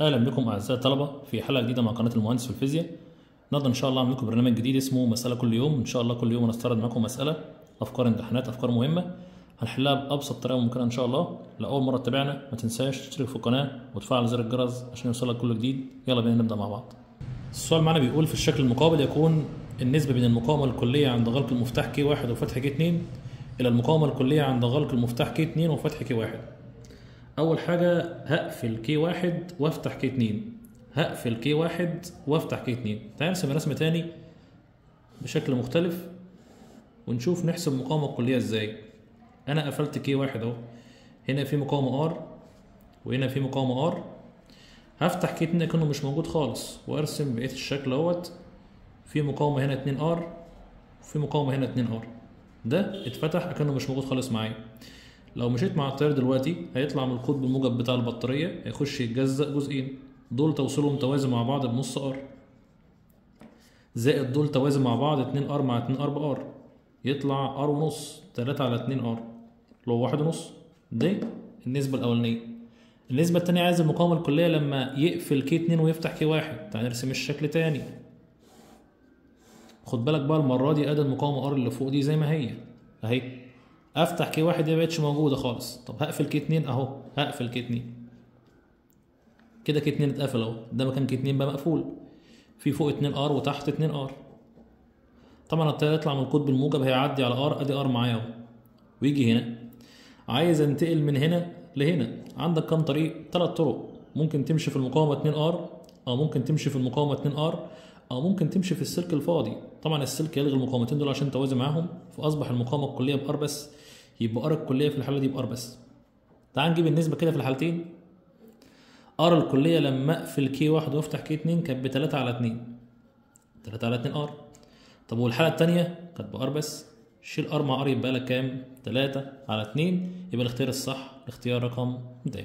أهلا بكم أعزائي الطلبة في حلقة جديدة مع قناة المهندس في الفيزياء. النهارده إن شاء الله اعمل لكم برنامج جديد اسمه مسألة كل يوم. إن شاء الله كل يوم هنستعرض معاكم مسألة أفكار امتحانات أفكار مهمة. هنحلها بأبسط طريقة ممكنة إن شاء الله. لأول مرة تتابعنا ما تنساش تشترك في القناة وتفعل زر الجرس عشان يوصلك كل جديد. يلا بينا نبدأ مع بعض. السؤال معانا بيقول في الشكل المقابل يكون النسبة بين المقاومة الكلية عند غلق المفتاح كي واحد وفتح كي اتنين إلى المقاومة الكلية عند غلق المفتاح كي اتنين وفتح كي واحد. أول حاجة هقفل K واحد وافتح K اتنين. هقفل K واحد وافتح K اتنين. تعال نرسم رسم تاني بشكل مختلف ونشوف نحسب المقاومة الكلية إزاي. أنا قفلت K واحد أهو. هنا في مقاومة R وهنا في مقاومة R. هفتح K اتنين كأنه مش موجود خالص. وأرسم بقية الشكل أهوت. في مقاومة هنا اتنين R وفي مقاومة هنا اتنين R. ده اتفتح كأنه مش موجود خالص معايا. لو مشيت مع التيار دلوقتي هيطلع من القطب الموجب بتاع البطارية هيخش يتجزأ جزئين. دول توصيلهم توازي مع بعض بنص R. زائد دول توازي مع بعض اتنين R مع اتنين R ب R. يطلع R ونص تلاتة على اتنين R. اللي هو واحد ونص. دي النسبة الأولانية. النسبة التانية عايز المقاومة الكلية لما يقفل K اتنين ويفتح K واحد. تعال نرسم الشكل تاني. خد بالك بقى المرة دي ادي المقاومة R اللي فوق دي زي ما هي. أهي. افتح K واحد دي مبقتش موجودة خالص. طب هقفل K اتنين اهو هقفل K اتنين. كده K اتنين اتقفل اهو. ده مكان K اتنين بقى مقفول. في فوق اتنين R وتحت اتنين R. طبعا التيار يطلع من القطب الموجب هيعدي على R ادي R معايا اهو. ويجي هنا. عايز انتقل من هنا لهنا. عندك كام طريق؟ تلات طرق. ممكن تمشي في المقاومة 2 R أو ممكن تمشي في المقاومة 2 R. أو ممكن تمشي في السلك الفاضي. طبعا السلك يلغي المقاومتين دول عشان توازي معاهم فأصبح المقاومة الكلية ب R بس يبقى R الكلية في الحالة دي ب R بس. تعال نجيب النسبة كده في الحالتين. R الكلية لما أقفل K واحد وأفتح K اتنين كانت بتلاتة على اتنين. تلاتة على اتنين R. طب والحالة التانية كانت ب R بس. شيل R مع R يبقى لك كام؟ تلاتة على اتنين. يبقى الاختيار الصح الاختيار رقم د